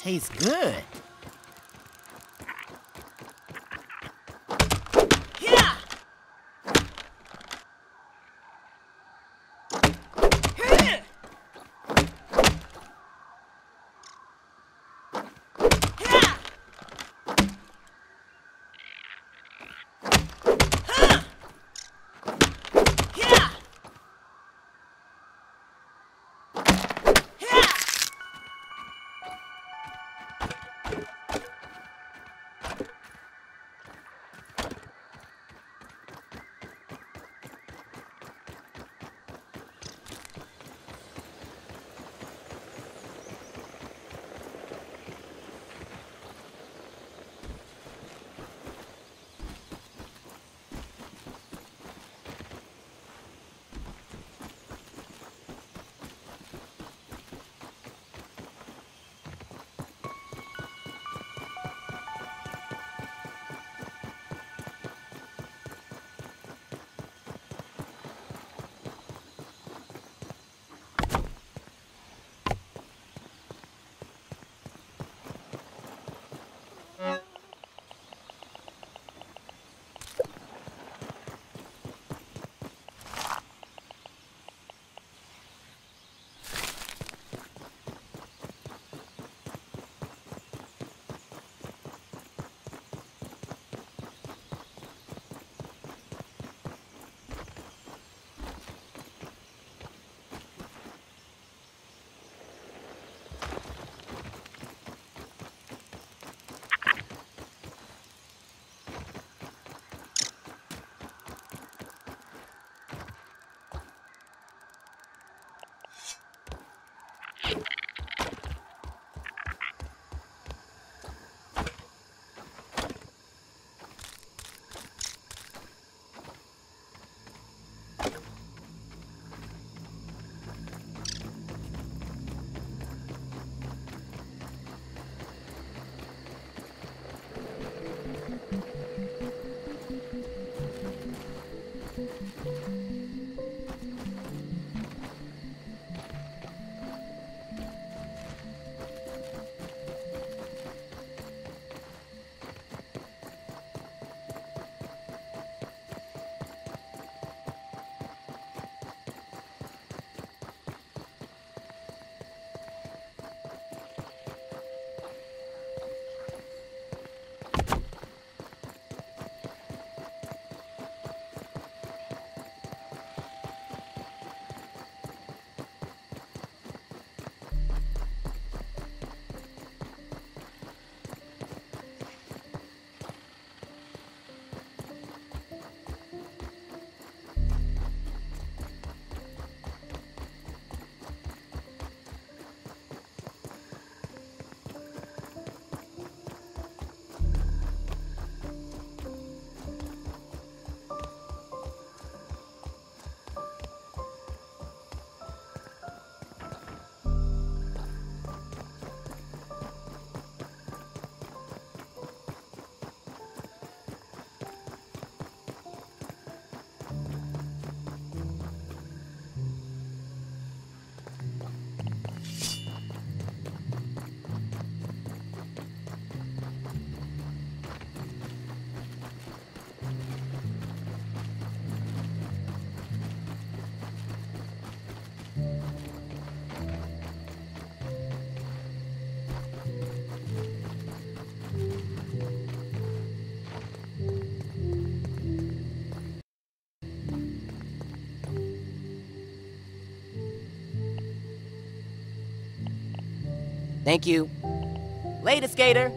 Tastes good. Thank you. Later, skater.